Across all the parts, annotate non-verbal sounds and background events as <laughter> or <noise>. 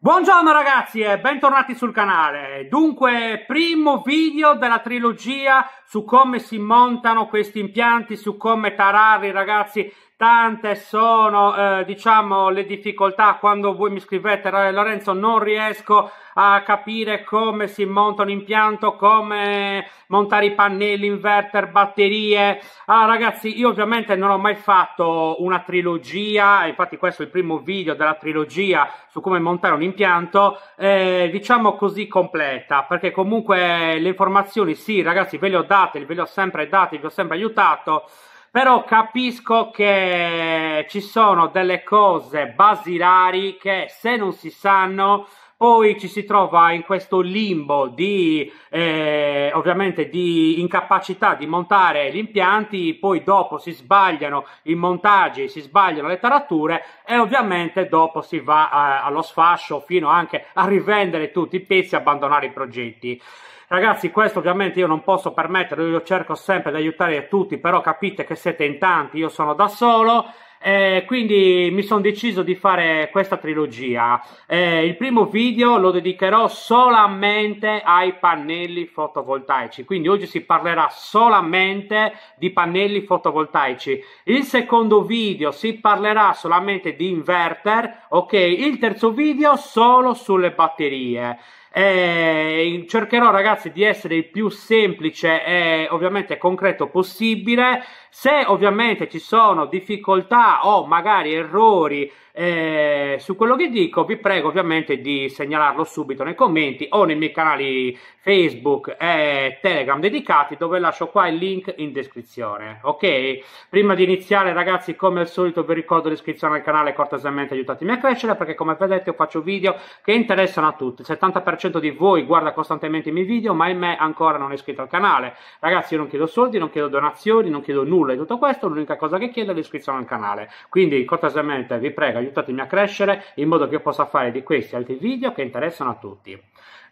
Buongiorno ragazzi e bentornati sul canale. Dunque, primo video della trilogia su come si montano questi impianti, su come tararli ragazzi tante sono eh, diciamo le difficoltà. Quando voi mi scrivete Lorenzo non riesco a capire come si monta un impianto come montare i pannelli inverter batterie. Allora ragazzi io ovviamente non ho mai fatto una trilogia infatti questo è il primo video della trilogia su come montare un impianto eh, diciamo così completa perché comunque le informazioni sì ragazzi ve le ho date ve le ho sempre date vi ho sempre aiutato però capisco che ci sono delle cose basilari che se non si sanno poi ci si trova in questo limbo di eh, ovviamente di incapacità di montare gli impianti poi dopo si sbagliano i montaggi si sbagliano le tarature e ovviamente dopo si va a, eh, allo sfascio fino anche a rivendere tutti i pezzi e abbandonare i progetti Ragazzi, questo ovviamente io non posso permettere, io cerco sempre di aiutare tutti, però capite che siete in tanti, io sono da solo. Eh, quindi mi sono deciso di fare questa trilogia. Eh, il primo video lo dedicherò solamente ai pannelli fotovoltaici, quindi oggi si parlerà solamente di pannelli fotovoltaici. Il secondo video si parlerà solamente di inverter, ok? Il terzo video solo sulle batterie. Eh, cercherò ragazzi di essere il più semplice e ovviamente concreto possibile se ovviamente ci sono difficoltà o magari errori eh, su quello che dico, vi prego ovviamente di segnalarlo subito nei commenti o nei miei canali Facebook e Telegram dedicati dove lascio qua il link in descrizione. Ok? Prima di iniziare ragazzi come al solito vi ricordo l'iscrizione al canale cortesemente aiutatemi a crescere perché come vedete io faccio video che interessano a tutti. Il 70% di voi guarda costantemente i miei video ma in me ancora non è iscritto al canale. Ragazzi io non chiedo soldi, non chiedo donazioni, non chiedo nulla di tutto questo, l'unica cosa che chiedo è l'iscrizione al canale. Quindi cortesemente vi prego aiutatemi a crescere in modo che io possa fare di questi altri video che interessano a tutti.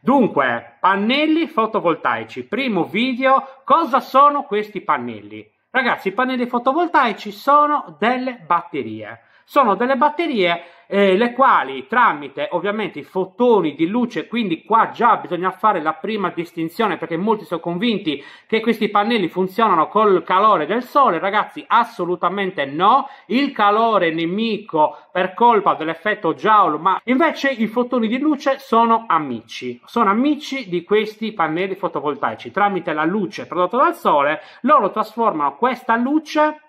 Dunque, pannelli fotovoltaici. Primo video, cosa sono questi pannelli? Ragazzi, i pannelli fotovoltaici sono delle batterie. Sono delle batterie eh, le quali tramite ovviamente i fotoni di luce, quindi qua già bisogna fare la prima distinzione perché molti sono convinti che questi pannelli funzionano col calore del sole, ragazzi assolutamente no, il calore nemico per colpa dell'effetto Joule, ma invece i fotoni di luce sono amici, sono amici di questi pannelli fotovoltaici, tramite la luce prodotta dal sole loro trasformano questa luce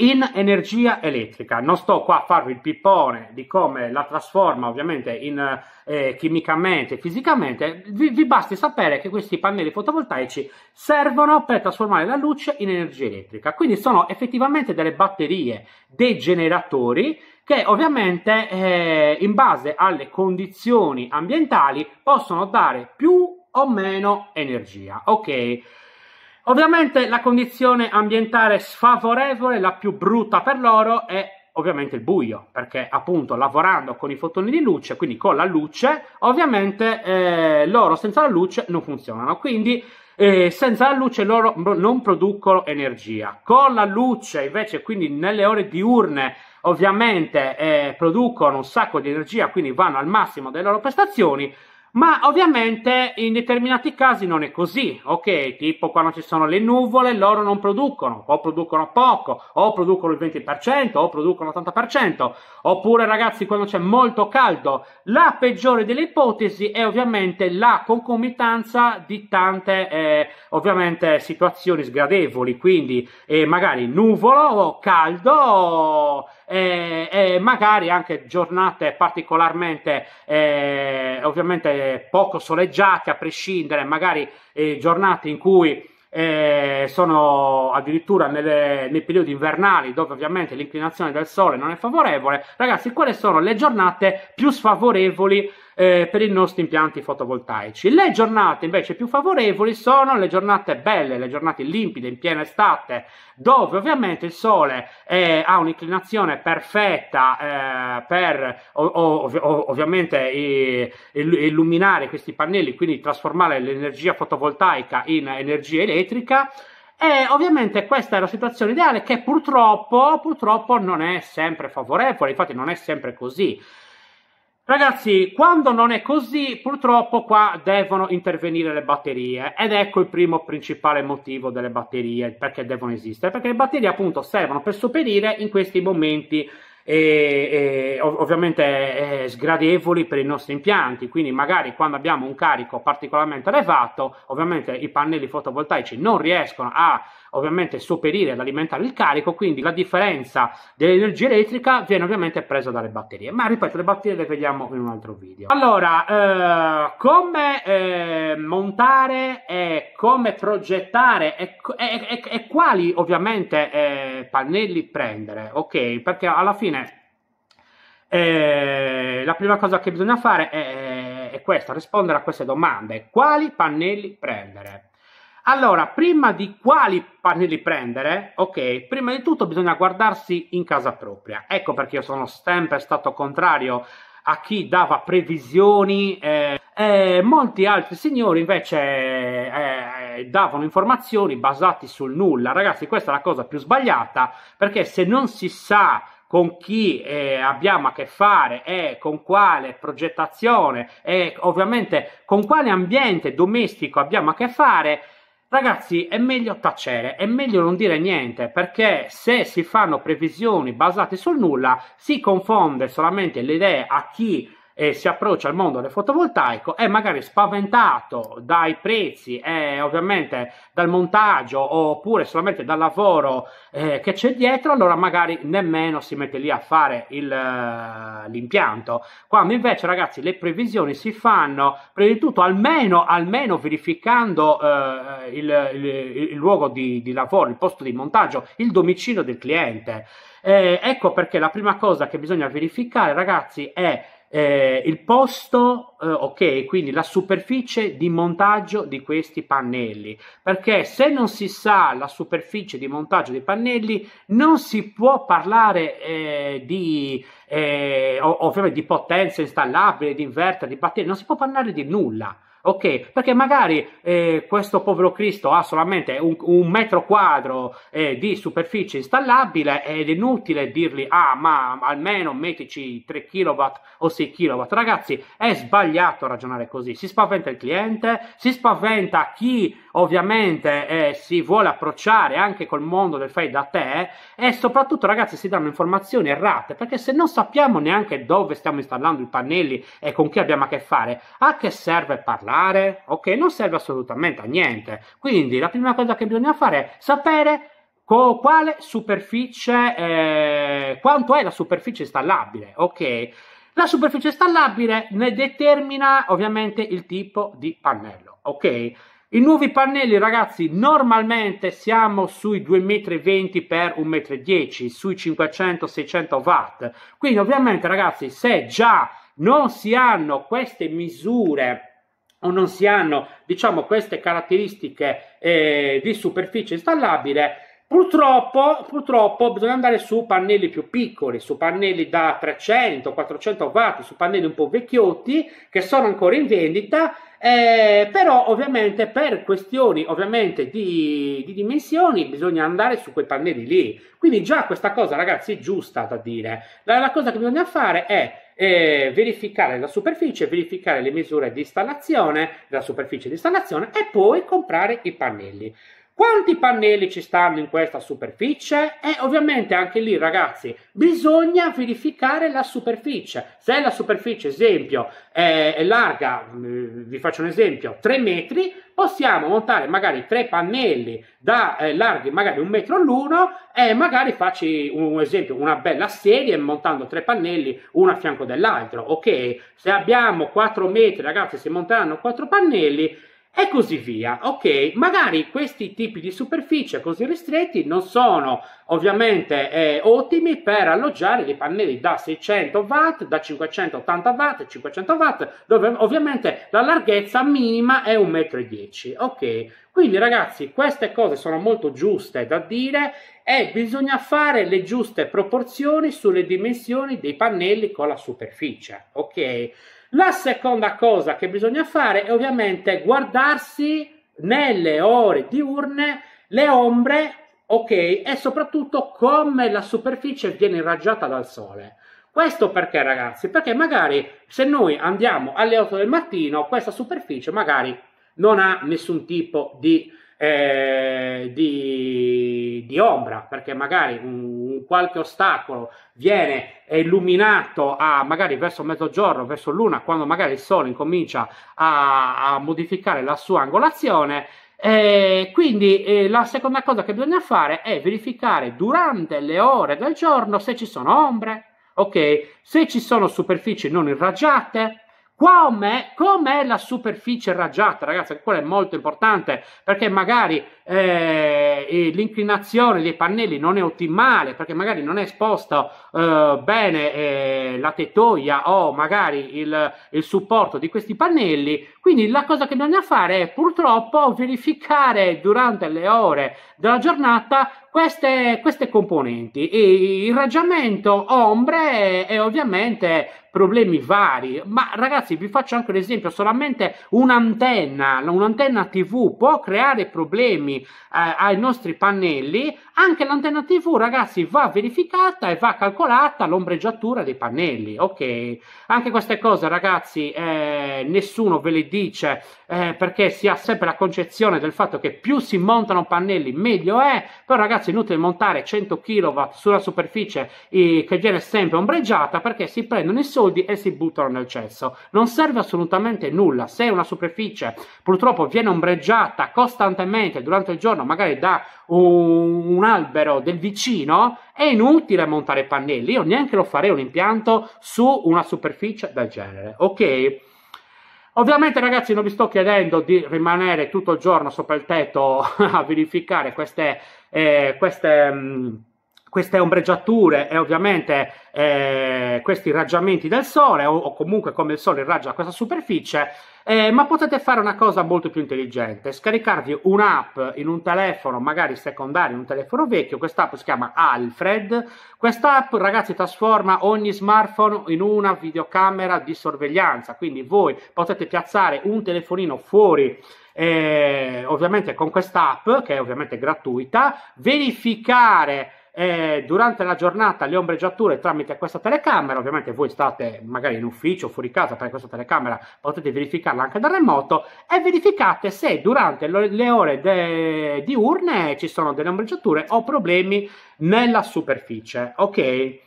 in energia elettrica. Non sto qua a farvi il pippone di come la trasforma ovviamente in, eh, chimicamente, fisicamente, vi, vi, basti sapere che questi pannelli fotovoltaici servono per trasformare la luce in energia elettrica. Quindi sono effettivamente delle batterie, dei generatori che ovviamente eh, in base alle condizioni ambientali possono dare più o meno energia. Ok? Ovviamente la condizione ambientale sfavorevole, la più brutta per loro, è ovviamente il buio, perché appunto lavorando con i fotoni di luce, quindi con la luce, ovviamente eh, loro senza la luce non funzionano, quindi eh, senza la luce loro non producono energia. Con la luce invece, quindi nelle ore diurne, ovviamente eh, producono un sacco di energia, quindi vanno al massimo delle loro prestazioni, ma ovviamente in determinati casi non è così, ok? Tipo quando ci sono le nuvole, loro non producono, o producono poco, o producono il 20%, o producono l'80%, oppure ragazzi quando c'è molto caldo, la peggiore delle ipotesi è ovviamente la concomitanza di tante eh, ovviamente situazioni sgradevoli, quindi eh, magari nuvolo o caldo e, e magari anche giornate particolarmente eh, ovviamente poco soleggiate a prescindere, magari eh, giornate in cui eh, sono addirittura nelle, nei periodi invernali dove ovviamente l'inclinazione del sole non è favorevole. Ragazzi, quali sono le giornate più sfavorevoli eh, per i nostri impianti fotovoltaici? Le giornate invece più favorevoli sono le giornate belle, le giornate limpide in piena estate, dove ovviamente il sole eh, ha un'inclinazione perfetta eh, per o, o, ovviamente illuminare questi pannelli, quindi trasformare l'energia fotovoltaica in energia elettrica e ovviamente questa è la situazione ideale che purtroppo, purtroppo non è sempre favorevole, infatti non è sempre così. Ragazzi, quando non è così, purtroppo qua devono intervenire le batterie. Ed ecco il primo principale motivo delle batterie, perché devono esistere, perché le batterie appunto servono per sopperire in questi momenti e, e ovviamente eh, sgradevoli per i nostri impianti, quindi magari quando abbiamo un carico particolarmente elevato, ovviamente i pannelli fotovoltaici non riescono a ovviamente sopperire ad alimentare il carico, quindi la differenza dell'energia elettrica viene ovviamente presa dalle batterie. Ma ripeto, le batterie le vediamo in un altro video. Allora, eh, come eh, montare e come progettare e, e, e, e quali ovviamente eh, pannelli prendere, ok? Perché alla fine eh, la prima cosa che bisogna fare è, è questa, rispondere a queste domande. Quali pannelli prendere? Allora, prima di quali pannelli prendere, ok, prima di tutto bisogna guardarsi in casa propria. Ecco perché io sono sempre stato contrario a chi dava previsioni. Eh, eh, molti altri signori invece eh, davano informazioni basate sul nulla. Ragazzi, questa è la cosa più sbagliata perché se non si sa con chi eh, abbiamo a che fare e con quale progettazione e ovviamente con quale ambiente domestico abbiamo a che fare, Ragazzi, è meglio tacere, è meglio non dire niente, perché se si fanno previsioni basate sul nulla, si confonde solamente le idee a chi e si approccia al mondo del fotovoltaico è magari spaventato dai prezzi e ovviamente dal montaggio oppure solamente dal lavoro eh, che c'è dietro, allora magari nemmeno si mette lì a fare il, uh, l'impianto. Quando invece ragazzi le previsioni si fanno prima di tutto almeno, almeno verificando uh, il, il, il, luogo di, di lavoro, il posto di montaggio, il domicilio del cliente. Eh, ecco perché la prima cosa che bisogna verificare ragazzi è eh, il posto, eh, ok, quindi la superficie di montaggio di questi pannelli, perché se non si sa la superficie di montaggio dei pannelli non si può parlare eh, di, eh, ovviamente di potenza installabile, di inverter, di batterie, non si può parlare di nulla. Ok, perché magari eh, questo povero Cristo ha solamente un, un metro quadro eh, di superficie installabile ed è inutile dirgli ah ma almeno mettici 3 kW o 6 kW. Ragazzi, è sbagliato ragionare così. Si spaventa il cliente, si spaventa chi ovviamente eh, si vuole approcciare anche col mondo del fai da te e soprattutto ragazzi si danno informazioni errate perché se non sappiamo neanche dove stiamo installando i pannelli e con chi abbiamo a che fare, a che serve parlare? Parlare, ok? Non serve assolutamente a niente. Quindi la prima cosa che bisogna fare è sapere co- quale superficie, eh, quanto è la superficie installabile, ok? La superficie installabile ne determina ovviamente il tipo di pannello, ok? I nuovi pannelli, ragazzi, normalmente siamo sui 2,20 m per 1,10 m, sui 500-600 watt. Quindi, ovviamente, ragazzi, se già non si hanno queste misure o non si hanno diciamo queste caratteristiche eh, di superficie installabile Purtroppo, purtroppo bisogna andare su pannelli più piccoli, su pannelli da 300-400 watt, su pannelli un po' vecchiotti che sono ancora in vendita, eh, però ovviamente per questioni ovviamente di, di, dimensioni bisogna andare su quei pannelli lì. Quindi già questa cosa ragazzi è giusta da dire. La, la cosa che bisogna fare è eh, verificare la superficie, verificare le misure di installazione della superficie di installazione e poi comprare i pannelli. Quanti pannelli ci stanno in questa superficie? E ovviamente anche lì ragazzi bisogna verificare la superficie. Se la superficie, esempio, è, larga, mm, vi faccio un esempio, 3 metri, possiamo montare magari tre pannelli da eh, larghi magari un metro l'uno e magari facci un esempio, una bella serie montando tre pannelli uno a fianco dell'altro. Ok, se abbiamo 4 metri ragazzi si monteranno quattro pannelli e così via. Ok, magari questi tipi di superficie così ristretti non sono ovviamente eh, ottimi per alloggiare dei pannelli da 600 watt, da 580 watt, 500 watt, dove ovviamente la larghezza minima è 1,10 m. Ok, quindi ragazzi queste cose sono molto giuste da dire e bisogna fare le giuste proporzioni sulle dimensioni dei pannelli con la superficie. Ok. La seconda cosa che bisogna fare è ovviamente guardarsi nelle ore diurne le ombre, ok, e soprattutto come la superficie viene irraggiata dal sole. Questo perché ragazzi? Perché magari se noi andiamo alle 8 del mattino, questa superficie magari non ha nessun tipo di, eh, di, di ombra, perché magari un, qualche ostacolo viene illuminato a, magari verso mezzogiorno, verso l'una, quando magari il sole incomincia a, a modificare la sua angolazione. Eh, quindi eh, la seconda cosa che bisogna fare è verificare durante le ore del giorno se ci sono ombre, ok? Se ci sono superfici non irraggiate, come, com'è la superficie raggiata, ragazzi, quello è molto importante perché magari eh, l'inclinazione dei pannelli non è ottimale, perché magari non è esposta eh, bene eh, la tettoia o magari il, il, supporto di questi pannelli. Quindi la cosa che bisogna fare è purtroppo verificare durante le ore della giornata queste, queste componenti. E il raggiamento ombre e ovviamente problemi vari. Ma ragazzi, vi faccio anche un esempio: solamente un'antenna, un'antenna TV può creare problemi eh, ai nostri pannelli. Anche l'antenna TV, ragazzi, va verificata e va calcolata l'ombreggiatura dei pannelli. Ok, anche queste cose, ragazzi, eh, nessuno ve le dice eh, perché si ha sempre la concezione del fatto che più si montano pannelli, meglio è. Però, ragazzi, è inutile montare 100 kW sulla superficie che viene sempre ombreggiata perché si prendono i soldi e si buttano nel cesso. Non serve assolutamente nulla. Se una superficie purtroppo viene ombreggiata costantemente durante il giorno, magari da un, un albero del vicino, è inutile montare pannelli. Io neanche lo farei un impianto su una superficie del genere. Ok? Ovviamente ragazzi non vi sto chiedendo di rimanere tutto il giorno sopra il tetto <laughs> a verificare queste, eh, queste mh, mm, queste ombreggiature e ovviamente eh, questi raggiamenti del sole o, o, comunque come il sole irraggia questa superficie, eh, ma potete fare una cosa molto più intelligente, scaricarvi un'app in un telefono, magari secondario, in un telefono vecchio, quest'app si chiama Alfred, quest'app ragazzi trasforma ogni smartphone in una videocamera di sorveglianza, quindi voi potete piazzare un telefonino fuori eh, ovviamente con quest'app che è ovviamente gratuita, verificare eh, durante la giornata le ombreggiature tramite questa telecamera, ovviamente voi state magari in ufficio, fuori casa, perché questa telecamera potete verificarla anche da remoto e verificate se durante le ore de- diurne ci sono delle ombreggiature o problemi nella superficie, ok?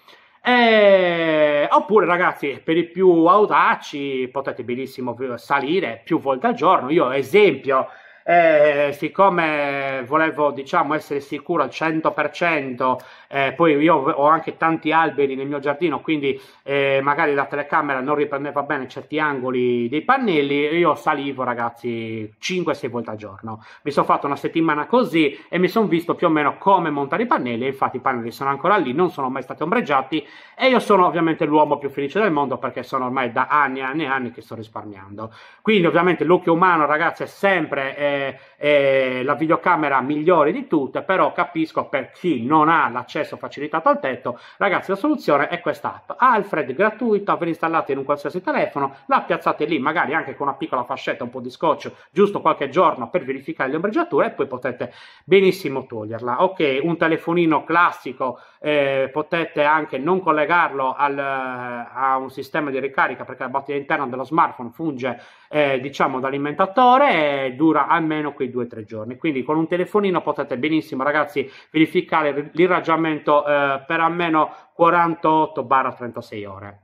Eh, oppure ragazzi per i più audaci potete benissimo salire più volte al giorno io esempio eh, siccome volevo diciamo essere sicuro al 100% eh, poi io ho anche tanti alberi nel mio giardino quindi eh, magari la telecamera non riprendeva bene certi angoli dei pannelli io salivo ragazzi 5-6 volte al giorno. Mi sono fatto una settimana così e mi sono visto più o meno come montare i pannelli infatti i pannelli sono ancora lì non sono mai stati ombreggiati e io sono ovviamente l'uomo più felice del mondo perché sono ormai da anni e anni e anni che sto risparmiando. Quindi ovviamente l'occhio umano ragazzi è sempre eh, è, la videocamera migliore di tutte, però capisco per chi non ha l'accesso facilitato al tetto, ragazzi la soluzione è questa app, Alfred gratuita, ve l'installate in un qualsiasi telefono, la piazzate lì magari anche con una piccola fascetta, un po' di scotch, giusto qualche giorno per verificare le ombreggiature e poi potete benissimo toglierla. Ok, un telefonino classico eh, potete anche non collegarlo al, a un sistema di ricarica perché la batteria interna dello smartphone funge eh, diciamo da alimentatore e dura almeno quei 2-3 giorni. Quindi con un telefonino potete benissimo ragazzi verificare l'irraggiamento eh, per almeno 48-36 ore.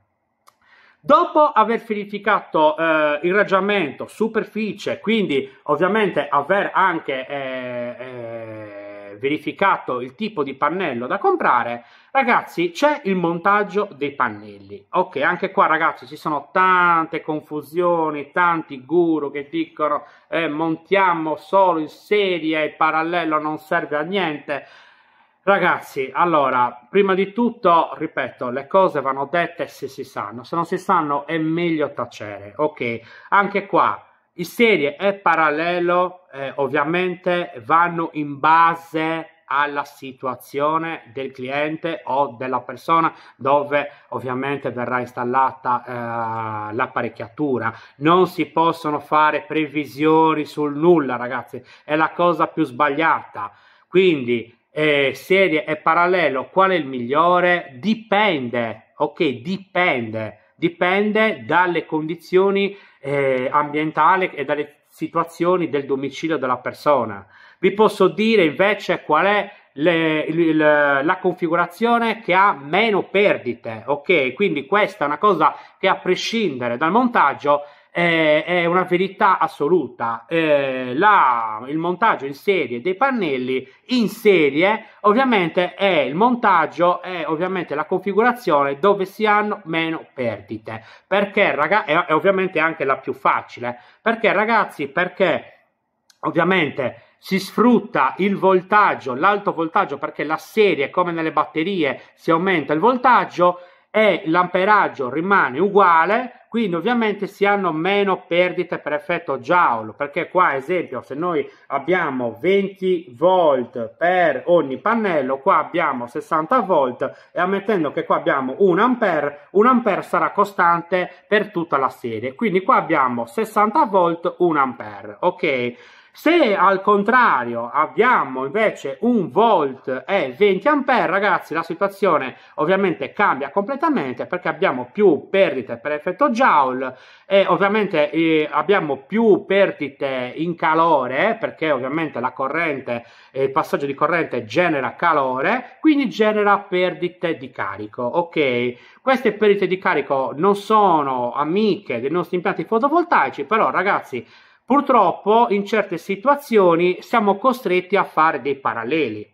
Dopo aver verificato eh, il raggiamento, superficie, quindi ovviamente aver anche eh, eh, verificato il tipo di pannello da comprare, ragazzi c'è il montaggio dei pannelli. Ok, anche qua ragazzi ci sono tante confusioni, tanti guru che dicono eh, montiamo solo in serie, il parallelo non serve a niente. Ragazzi, allora, prima di tutto, ripeto, le cose vanno dette se si sanno, se non si sanno è meglio tacere, ok? Anche qua, in serie e parallelo eh, ovviamente vanno in base alla situazione del cliente o della persona dove ovviamente verrà installata eh, l'apparecchiatura. Non si possono fare previsioni sul nulla, ragazzi, è la cosa più sbagliata. Quindi eh, serie e parallelo, qual è il migliore? Dipende ok? Dipende, dipende dalle condizioni eh, ambientali e dalle situazioni del domicilio della persona. Vi posso dire invece qual è le, le, la configurazione che ha meno perdite, ok? Quindi questa è una cosa che a prescindere dal montaggio è, è una verità assoluta. Eh, la, il montaggio in serie dei pannelli in serie ovviamente è il montaggio è ovviamente la configurazione dove si hanno meno perdite perché raga, è, è ovviamente anche la più facile perché ragazzi perché ovviamente si sfrutta il voltaggio, l'alto voltaggio perché la serie come nelle batterie si aumenta il voltaggio e l'amperaggio rimane uguale, quindi ovviamente si hanno meno perdite per effetto Joule, perché qua esempio se noi abbiamo 20 volt per ogni pannello, qua abbiamo 60 volt e ammettendo che qua abbiamo 1 ampere, 1 ampere sarà costante per tutta la serie, quindi qua abbiamo 60 volt, 1 ampere, ok? Se al contrario abbiamo invece un volt e 20 ampere, ragazzi, la situazione ovviamente cambia completamente perché abbiamo più perdite per effetto Joule e ovviamente eh, abbiamo più perdite in calore perché ovviamente la corrente, eh, il passaggio di corrente genera calore, quindi genera perdite di carico, ok? Queste perdite di carico non sono amiche dei nostri impianti fotovoltaici, però ragazzi Purtroppo in certe situazioni siamo costretti a fare dei paralleli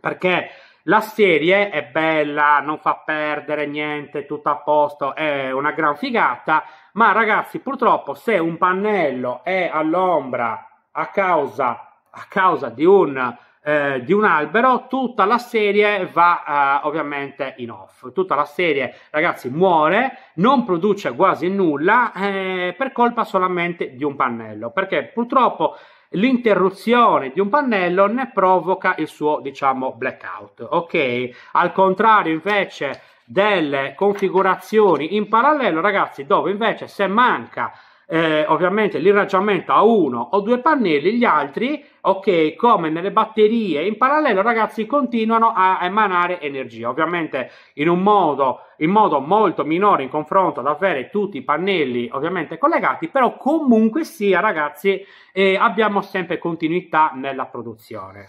perché la serie è bella, non fa perdere niente, tutto a posto, è una gran figata, ma ragazzi purtroppo se un pannello è all'ombra a causa, a causa di un eh, di un albero, tutta la serie va eh, ovviamente in off. Tutta la serie, ragazzi, muore, non produce quasi nulla eh, per colpa solamente di un pannello, perché purtroppo l'interruzione di un pannello ne provoca il suo, diciamo, blackout. Ok? Al contrario, invece delle configurazioni in parallelo, ragazzi, dove invece se manca eh, ovviamente l'irraggiamento a uno o due pannelli, gli altri, ok, come nelle batterie in parallelo, ragazzi, continuano a emanare energia, ovviamente in un modo, in modo molto minore in confronto ad avere tutti i pannelli ovviamente collegati, però comunque sia, ragazzi, eh, abbiamo sempre continuità nella produzione.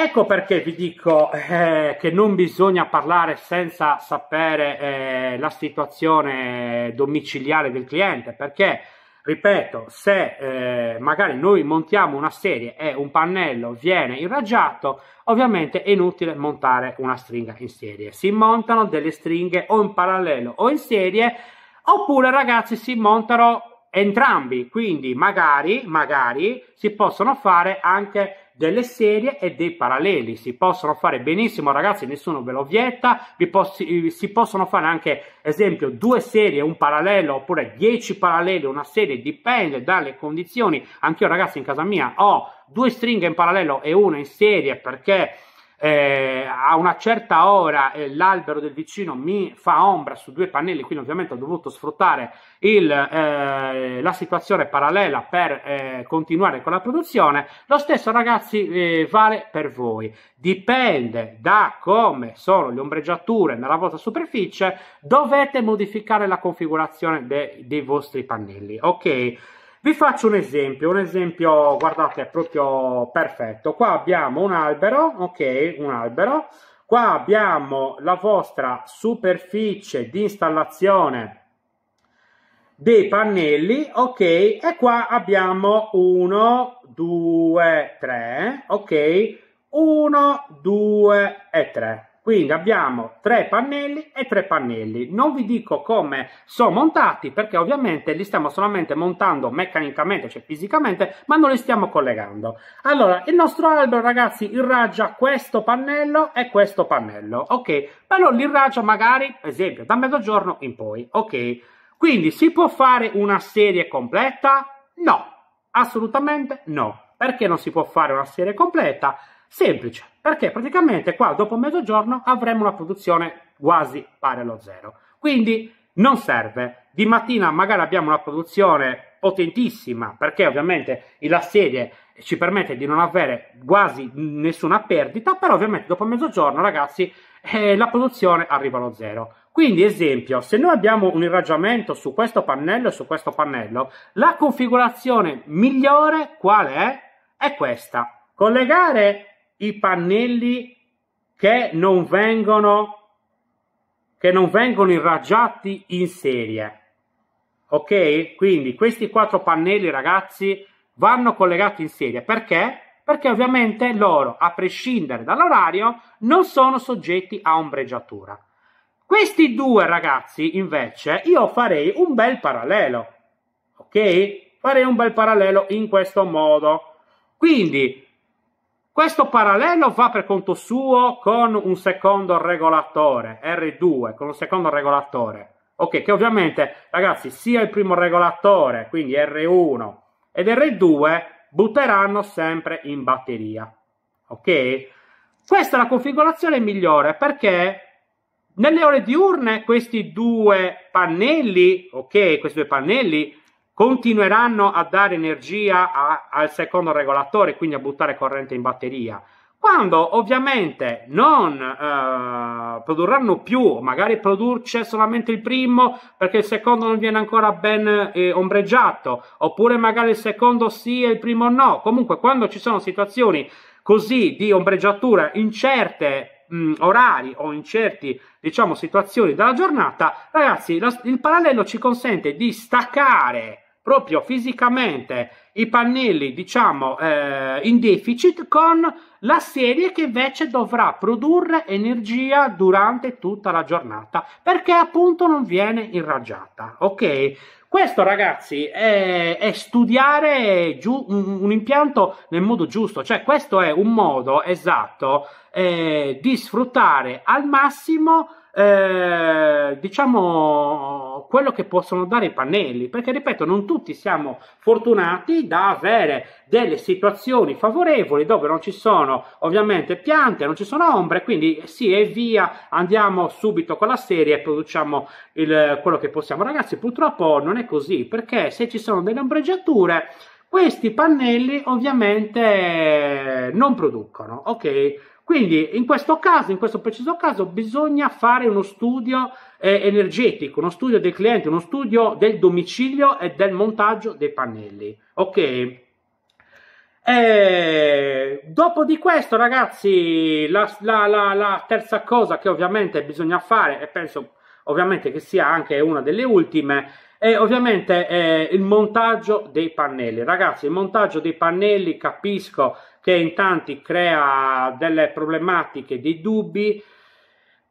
Ecco perché vi dico eh, che non bisogna parlare senza sapere eh, la situazione domiciliare del cliente, perché, ripeto, se eh, magari noi montiamo una serie e un pannello viene irraggiato, ovviamente è inutile montare una stringa in serie. Si montano delle stringhe o in parallelo o in serie, oppure ragazzi si montano entrambi, quindi magari, magari si possono fare anche delle serie e dei paralleli. Si possono fare benissimo, ragazzi, nessuno ve lo vieta. Possi, si possono fare anche, esempio, due serie, un parallelo oppure dieci paralleli, una serie, dipende dalle condizioni. Anch'io, ragazzi, in casa mia ho due stringhe in parallelo e una in serie perché eh, a una certa ora eh, l'albero del vicino mi fa ombra su due pannelli, quindi ovviamente ho dovuto sfruttare il, eh, la situazione parallela per eh, continuare con la produzione. Lo stesso ragazzi eh, vale per voi, dipende da come sono le ombreggiature nella vostra superficie, dovete modificare la configurazione de- dei vostri pannelli, ok? Vi faccio un esempio, un esempio, guardate, proprio perfetto. Qua abbiamo un albero, ok, un albero. Qua abbiamo la vostra superficie di installazione dei pannelli, ok, e qua abbiamo 1, 2, 3, ok, 1, 2 e 3. Quindi abbiamo tre pannelli e tre pannelli. Non vi dico come sono montati perché ovviamente li stiamo solamente montando meccanicamente, cioè fisicamente, ma non li stiamo collegando. Allora, il nostro albero, ragazzi, irraggia questo pannello e questo pannello, ok? Però li irraggia magari, esempio, da mezzogiorno in poi, ok? Quindi si può fare una serie completa? No, assolutamente no. Perché non si può fare una serie completa? Semplice, perché praticamente qua dopo mezzogiorno avremo una produzione quasi pari allo zero. Quindi non serve. Di mattina magari abbiamo una produzione potentissima, perché ovviamente la serie ci permette di non avere quasi nessuna perdita, però ovviamente dopo mezzogiorno, ragazzi, eh, la produzione arriva allo zero. Quindi, esempio, se noi abbiamo un irraggiamento su questo pannello e su questo pannello, la configurazione migliore qual è? È questa. Collegare i pannelli che non vengono, che non vengono irraggiati in serie. Ok? Quindi questi quattro pannelli, ragazzi, vanno collegati in serie. Perché? Perché ovviamente loro, a prescindere dall'orario, non sono soggetti a ombreggiatura. Questi due ragazzi, invece, io farei un bel parallelo. Ok? Farei un bel parallelo in questo modo. Quindi, questo parallelo va per conto suo con un secondo regolatore, R2, con un secondo regolatore. Ok, che ovviamente, ragazzi, sia il primo regolatore, quindi R1 ed R2, butteranno sempre in batteria. Ok? Questa è la configurazione migliore perché nelle ore diurne questi due pannelli, ok, questi due pannelli continueranno a dare energia a, al secondo regolatore, quindi a buttare corrente in batteria. Quando ovviamente non eh, produrranno più, magari produce solamente il primo perché il secondo non viene ancora ben eh, ombreggiato, oppure magari il secondo sì e il primo no. Comunque, quando ci sono situazioni così di ombreggiatura incerte mh, orari o in certi diciamo situazioni della giornata, ragazzi, la, il parallelo ci consente di staccare proprio fisicamente i pannelli diciamo eh, in deficit con la serie che invece dovrà produrre energia durante tutta la giornata perché appunto non viene irraggiata ok? Questo, ragazzi, è, è studiare giu- un, un, impianto nel modo giusto, cioè questo è un modo esatto eh, di sfruttare al massimo eh, diciamo quello che possono dare i pannelli perché ripeto non tutti siamo fortunati da avere delle situazioni favorevoli dove non ci sono ovviamente piante non ci sono ombre quindi sì e via andiamo subito con la serie e produciamo il, quello che possiamo. Ragazzi purtroppo non è così perché se ci sono delle ombreggiature questi pannelli ovviamente non producono ok quindi in questo caso, in questo preciso caso, bisogna fare uno studio eh, energetico, uno studio del cliente, uno studio del domicilio e del montaggio dei pannelli. Ok? E dopo di questo, ragazzi, la, la, la, la, terza cosa che ovviamente bisogna fare, e penso ovviamente che sia anche una delle ultime, è ovviamente è il montaggio dei pannelli. Ragazzi, il montaggio dei pannelli capisco che in tanti crea delle problematiche, dei dubbi,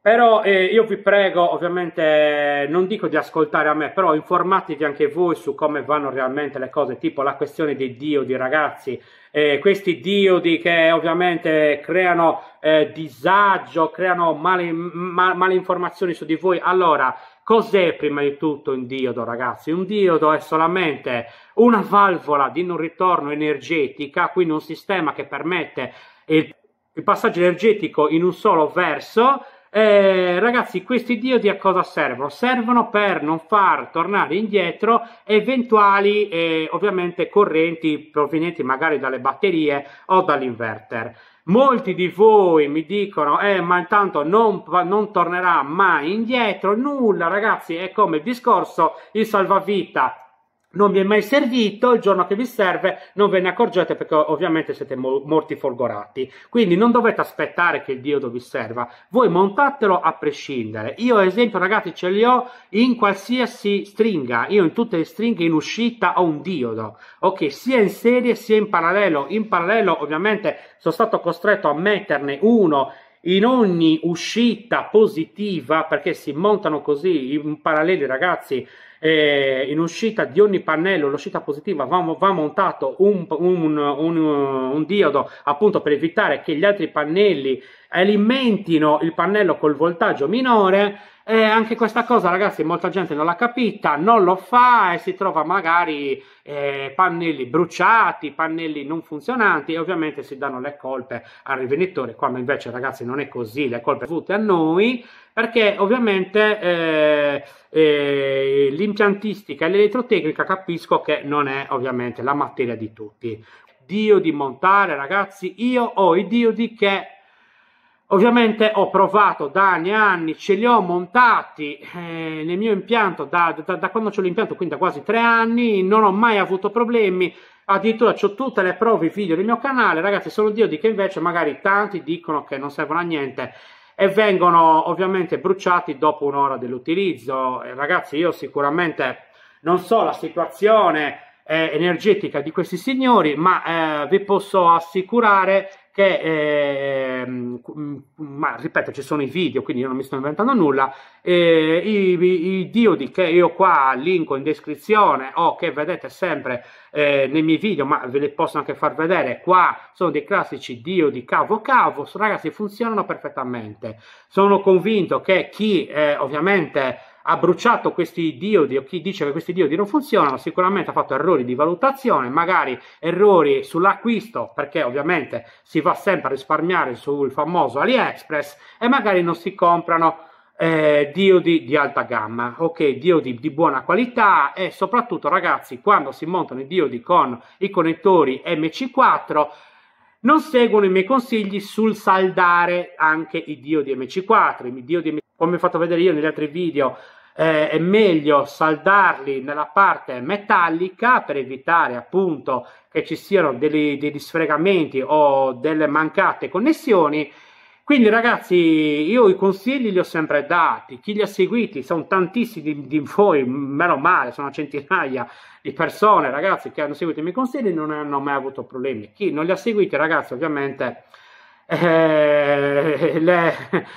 però eh, io vi prego, ovviamente, non dico di ascoltare a me, però informatevi anche voi su come vanno realmente le cose, tipo la questione dei diodi, ragazzi, eh, questi diodi che ovviamente creano eh, disagio, creano male, ma, male informazioni su di voi. Allora, Cos'è prima di tutto un diodo, ragazzi? Un diodo è solamente una valvola di non ritorno energetica, quindi un sistema che permette il, il passaggio energetico in un solo verso. Eh, ragazzi, questi diodi a cosa servono? Servono per non far tornare indietro eventuali, eh, ovviamente, correnti provenienti magari dalle batterie o dall'inverter. Molti di voi mi dicono, eh, ma intanto non, non, tornerà mai indietro. Nulla, ragazzi, è come il discorso, il salvavita non vi è mai servito, il giorno che vi serve non ve ne accorgete perché ovviamente siete mo- morti folgorati. Quindi non dovete aspettare che il diodo vi serva, voi montatelo a prescindere. Io ad esempio ragazzi ce li ho in qualsiasi stringa, io in tutte le stringhe in uscita ho un diodo, ok, sia in serie sia in parallelo. In parallelo ovviamente sono stato costretto a metterne uno in ogni uscita positiva perché si montano così in paralleli ragazzi eh, in uscita di ogni pannello, l'uscita positiva va, va montato un, un, un, un, diodo appunto per evitare che gli altri pannelli alimentino il pannello col voltaggio minore. E anche questa cosa, ragazzi, molta gente non l'ha capita, non lo fa e si trova magari eh, pannelli bruciati, pannelli non funzionanti e ovviamente si danno le colpe al rivenditore, quando invece, ragazzi, non è così, le colpe sono a noi perché ovviamente eh, eh, l'impiantistica e l'elettrotecnica capisco che non è ovviamente la materia di tutti. Dio di montare, ragazzi, io ho i diodi che Ovviamente ho provato da anni e anni, ce li ho montati eh, nel mio impianto da, da, da quando ho l'impianto, quindi da quasi tre anni, non ho mai avuto problemi, addirittura ho tutte le prove video del mio canale, ragazzi sono diodi che invece magari tanti dicono che non servono a niente e vengono ovviamente bruciati dopo un'ora dell'utilizzo. ragazzi io sicuramente non so la situazione eh, energetica di questi signori, ma eh, vi posso assicurare che, eh, ma ripeto, ci sono i video, quindi io non mi sto inventando nulla, eh, i, i, i, diodi che io qua linko in descrizione o che vedete sempre eh, nei miei video, ma ve li posso anche far vedere, qua sono dei classici diodi cavo-cavo, ragazzi funzionano perfettamente. Sono convinto che chi eh, ovviamente ha bruciato questi diodi o chi dice che questi diodi non funzionano sicuramente ha fatto errori di valutazione, magari errori sull'acquisto perché ovviamente si va sempre a risparmiare sul famoso AliExpress e magari non si comprano eh, diodi di alta gamma, ok, diodi di buona qualità e soprattutto ragazzi quando si montano i diodi con i connettori MC4 non seguono i miei consigli sul saldare anche i diodi MC4, i diodi MC4 come ho fatto vedere io negli altri video eh, è meglio saldarli nella parte metallica per evitare appunto che ci siano degli, degli sfregamenti o delle mancate connessioni. Quindi ragazzi io i consigli li ho sempre dati, chi li ha seguiti sono tantissimi di, voi, meno male, sono centinaia di persone ragazzi che hanno seguito i miei consigli e non hanno mai avuto problemi, chi non li ha seguiti ragazzi ovviamente eh, le,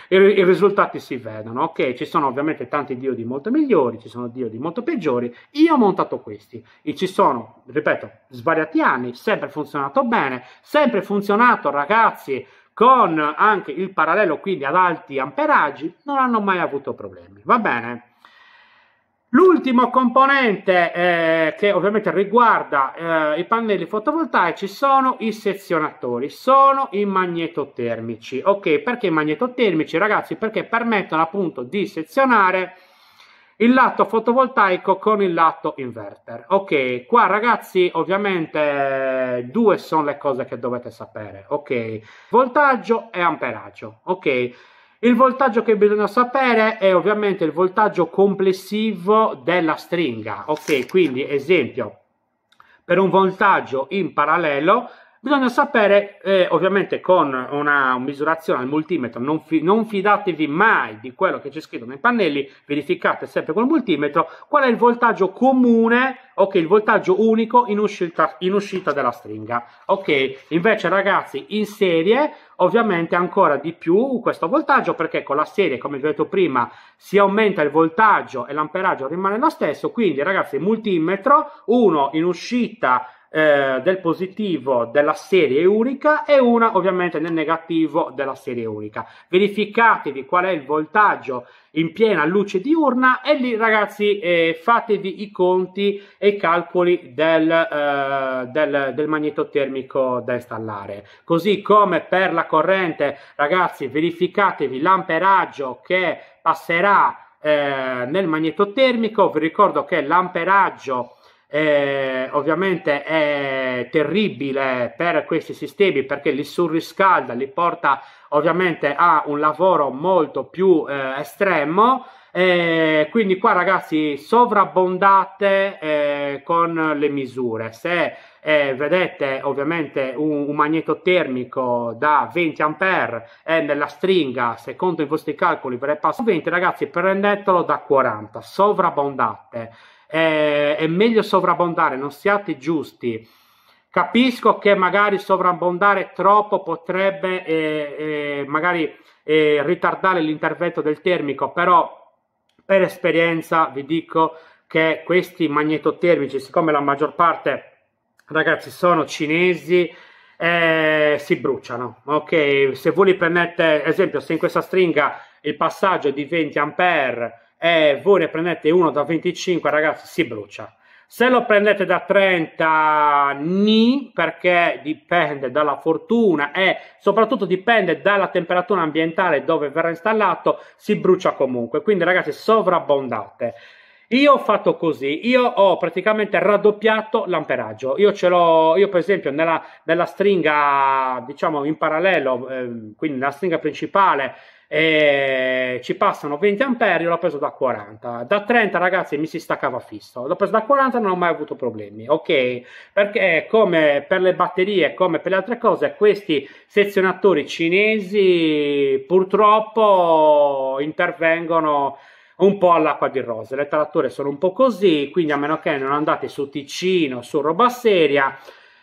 i, i, risultati si vedono. Ok, ci sono ovviamente tanti diodi molto migliori, ci sono diodi molto peggiori. Io ho montato questi e ci sono, ripeto, svariati anni, sempre funzionato bene, sempre funzionato, ragazzi, con anche il parallelo, quindi ad alti amperaggi, non hanno mai avuto problemi. Va bene. L'ultimo componente eh, che ovviamente riguarda eh, i pannelli fotovoltaici sono i sezionatori, sono i magnetotermici. Ok, perché i magnetotermici ragazzi? Perché permettono appunto di sezionare il lato fotovoltaico con il lato inverter. Ok, qua ragazzi ovviamente due sono le cose che dovete sapere. Ok, voltaggio e amperaggio. Ok, il voltaggio che bisogna sapere è ovviamente il voltaggio complessivo della stringa. Ok, quindi esempio, per un voltaggio in parallelo Bisogna sapere, eh, ovviamente con una misurazione al multimetro, non, fi non, fidatevi mai di quello che c'è scritto nei pannelli, verificate sempre con il multimetro qual è il voltaggio comune, ok, il voltaggio unico in uscita, in uscita della stringa. Ok, invece ragazzi in serie ovviamente ancora di più questo voltaggio perché con la serie come vi ho detto prima si aumenta il voltaggio e l'amperaggio rimane lo stesso quindi ragazzi multimetro uno in uscita eh, del positivo della serie unica e una ovviamente nel negativo della serie unica. Verificatevi qual è il voltaggio in piena luce diurna e lì ragazzi eh, fatevi i conti e i calcoli del, eh, del, del magnetotermico da installare. Così come per la corrente ragazzi verificatevi l'amperaggio che passerà eh, nel magnetotermico. Vi ricordo che l'amperaggio eh, ovviamente è terribile per questi sistemi perché li surriscalda, li porta ovviamente a un lavoro molto più eh, estremo. Eh, quindi qua ragazzi sovrabbondate eh, con le misure. Se eh, vedete ovviamente un, un magneto termico da 20 ampere è nella stringa secondo i vostri calcoli ve ne passo 20 ragazzi prendetelo da 40 sovrabbondate è, è meglio sovrabbondare, non siate giusti. Capisco che magari sovrabbondare troppo potrebbe eh, eh, magari eh, ritardare l'intervento del termico, però per esperienza vi dico che questi magnetotermici, siccome la maggior parte ragazzi sono cinesi, eh, si bruciano. Ok, se voi li prendete, esempio, se in questa stringa il passaggio è di 20 ampere e voi ne prendete uno da 25 ragazzi si brucia. Se lo prendete da 30 ni perché dipende dalla fortuna e soprattutto dipende dalla temperatura ambientale dove verrà installato si brucia comunque. Quindi ragazzi sovrabbondate. Io ho fatto così, io ho praticamente raddoppiato l'amperaggio. Io ce l'ho, io per esempio nella, nella stringa, diciamo in parallelo, eh, quindi nella stringa principale, eh, ci passano 20 ampere, io l'ho preso da 40. Da 30 ragazzi mi si staccava fisso, l'ho preso da 40 non ho mai avuto problemi, ok? Perché come per le batterie, come per le altre cose, questi sezionatori cinesi purtroppo intervengono un po' all'acqua di rose. Le tarature sono un po' così, quindi a meno che non andate su Ticino, su roba seria,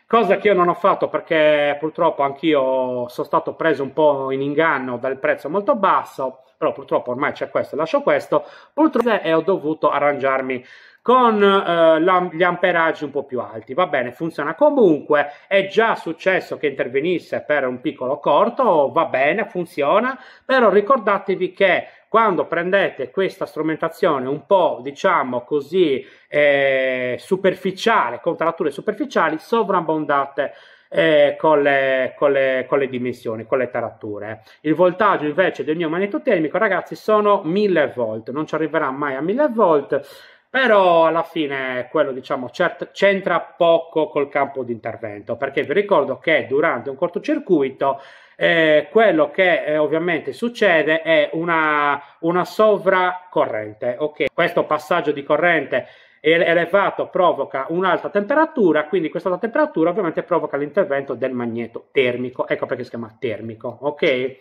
cosa che io non ho fatto perché purtroppo anch'io sono stato preso un po' in inganno dal prezzo molto basso, però purtroppo ormai c'è questo lascio questo, purtroppo e ho dovuto arrangiarmi con eh, gli amperaggi un po' più alti. Va bene, funziona comunque, è già successo che intervenisse per un piccolo corto, va bene, funziona, però ricordatevi che quando prendete questa strumentazione un po' diciamo così eh, superficiale, con tarature superficiali, sovrabbondate eh, con, le, con, le, con, le, dimensioni, con le tarature. Il voltaggio invece del mio magnetotermico, ragazzi, sono 1000 volt, non ci arriverà mai a 1000 volt però alla fine quello diciamo cert- c'entra poco col campo di intervento perché vi ricordo che durante un cortocircuito eh, quello che eh, ovviamente succede è una, una sovracorrente ok? Questo passaggio di corrente elevato provoca un'alta temperatura quindi questa alta temperatura ovviamente provoca l'intervento del magneto termico. Ecco perché si chiama termico ok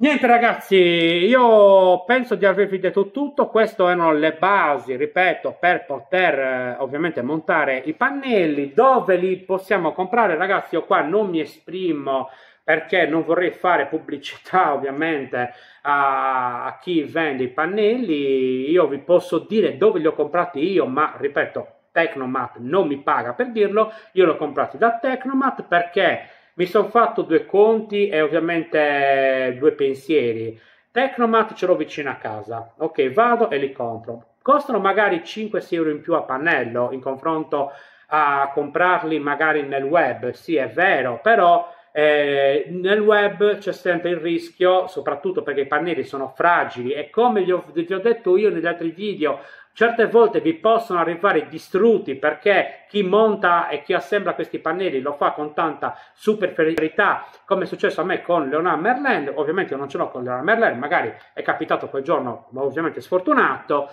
Niente ragazzi, io penso di avervi detto tutto, queste erano le basi, ripeto, per poter eh, ovviamente montare i pannelli, dove li possiamo comprare? Ragazzi, io qua non mi esprimo perché non vorrei fare pubblicità <laughs> ovviamente a, a chi vende i pannelli, io vi posso dire dove li ho comprati io, ma ripeto, Tecnomat non mi paga per dirlo, io li ho comprati da Tecnomat perché mi sono fatto due conti e ovviamente due pensieri. Tecnomat ce l'ho vicino a casa, ok, vado e li compro. Costano magari 5-6 euro in più a pannello in confronto a comprarli magari nel web, sì è vero, però eh, nel web c'è sempre il rischio, soprattutto perché i pannelli sono fragili e come vi ho, vi ho detto io negli altri video, Certe volte vi possono arrivare distrutti perché chi monta e chi assembla questi pannelli lo fa con tanta superficialità, come è successo a me con Leonard Merlin. Ovviamente io non ce l'ho con Leonard Merlin, magari è capitato quel giorno, ovviamente sfortunato.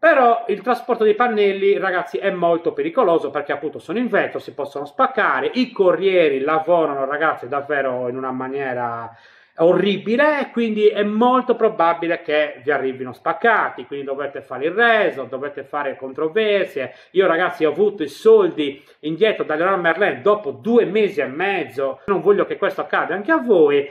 Però il trasporto dei pannelli, ragazzi, è molto pericoloso perché appunto sono in vetro, si possono spaccare, i corrieri lavorano, ragazzi, davvero in una maniera orribile quindi è molto probabile che vi arrivino spaccati. Quindi dovete fare il reso dovete fare controversie. Io ragazzi ho avuto i soldi indietro da Leroy Merlin dopo due mesi e mezzo. Non voglio che questo accada anche a voi.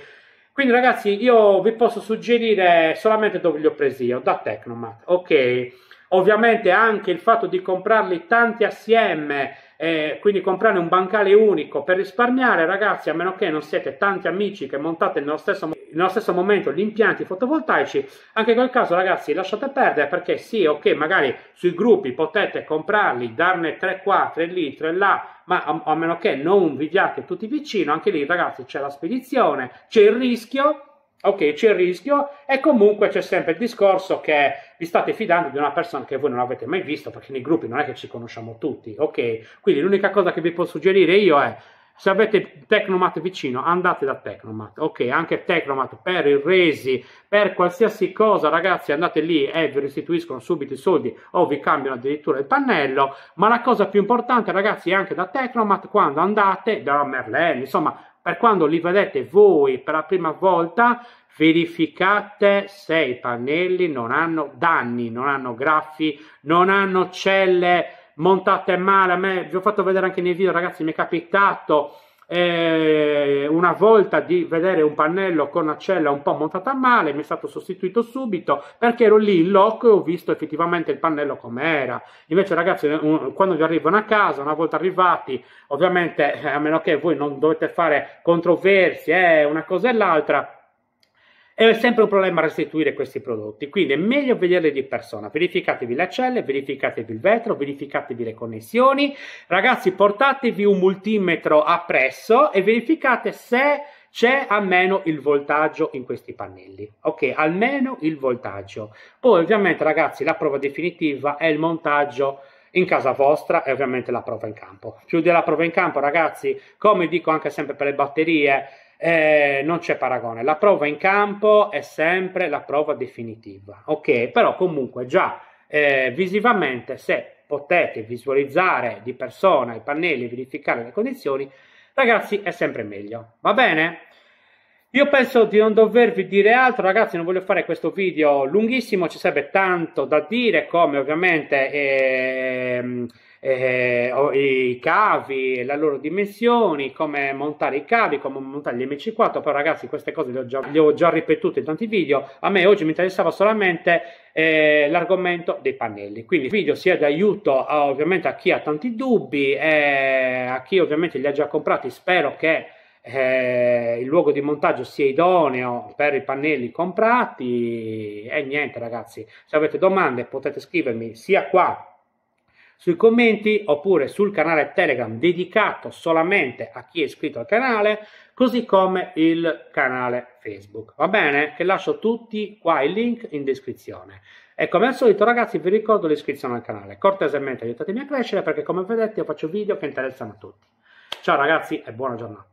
Quindi ragazzi io vi posso suggerire solamente dove li ho presi io da Tecnomat ok? Ovviamente anche il fatto di comprarli tanti assieme eh, quindi comprare un bancale unico per risparmiare ragazzi a meno che non siete tanti amici che montate nello stesso, nello stesso momento gli impianti fotovoltaici anche in quel caso ragazzi lasciate perdere perché sì ok magari sui gruppi potete comprarli darne 3 qua 3 lì 3 là ma a, a meno che non viviate tutti vicino anche lì ragazzi c'è la spedizione c'è il rischio ok, c'è il rischio e comunque c'è sempre il discorso che vi state fidando di una persona che voi non avete mai visto perché nei gruppi non è che ci conosciamo tutti, ok? Quindi l'unica cosa che vi posso suggerire io è se avete Tecnomat vicino andate da Tecnomat, ok? Anche Tecnomat per il resi, per qualsiasi cosa ragazzi andate lì e vi restituiscono subito i soldi o vi cambiano addirittura il pannello, ma la cosa più importante ragazzi è anche da Tecnomat quando andate da Merlin, insomma per quando li vedete voi per la prima volta, verificate se i pannelli non hanno danni, non hanno graffi, non hanno celle montate male. A me vi ho fatto vedere anche nei video, ragazzi, mi è capitato eh, una volta di vedere un pannello con una cella un po' montata male, mi è stato sostituito subito perché ero lì in loco e ho visto effettivamente il pannello com'era. Invece, ragazzi, quando vi arrivano a casa, una volta arrivati, ovviamente, a meno che voi non dovete fare controversie, eh, una cosa e l'altra è sempre un problema restituire questi prodotti, quindi è meglio vederli di persona. Verificatevi le celle, verificatevi il vetro, verificatevi le connessioni. Ragazzi, portatevi un multimetro appresso e verificate se c'è almeno il voltaggio in questi pannelli, ok? Almeno il voltaggio. Poi ovviamente ragazzi la prova definitiva è il montaggio in casa vostra e ovviamente la prova in campo. Più della prova in campo ragazzi, come dico anche sempre per le batterie, eh, non c'è paragone. La prova in campo è sempre la prova definitiva, ok? Però comunque già eh, visivamente se potete visualizzare di persona i pannelli verificare le condizioni, ragazzi è sempre meglio, va bene? Io penso di non dovervi dire altro, ragazzi, non voglio fare questo video lunghissimo, ci sarebbe tanto da dire, come ovviamente ehm, eh, i cavi, le loro dimensioni, come montare i cavi, come montare gli MC4, però ragazzi queste cose le ho già, le ho già ripetute in tanti video, a me oggi mi interessava solamente eh, l'argomento dei pannelli, quindi il video sia d'aiuto ovviamente a chi ha tanti dubbi, e a chi ovviamente li ha già comprati, spero che eh, il luogo di montaggio sia idoneo per i pannelli comprati. E niente ragazzi. Se avete domande potete scrivermi sia qua sui commenti oppure sul canale telegram dedicato solamente a chi è iscritto al canale così come il canale facebook. Va bene? Che lascio tutti qua il link in descrizione. E come al solito ragazzi vi ricordo l'iscrizione al canale. Cortesemente aiutatemi a crescere perché come vedete io faccio video che interessano a tutti. Ciao ragazzi e buona giornata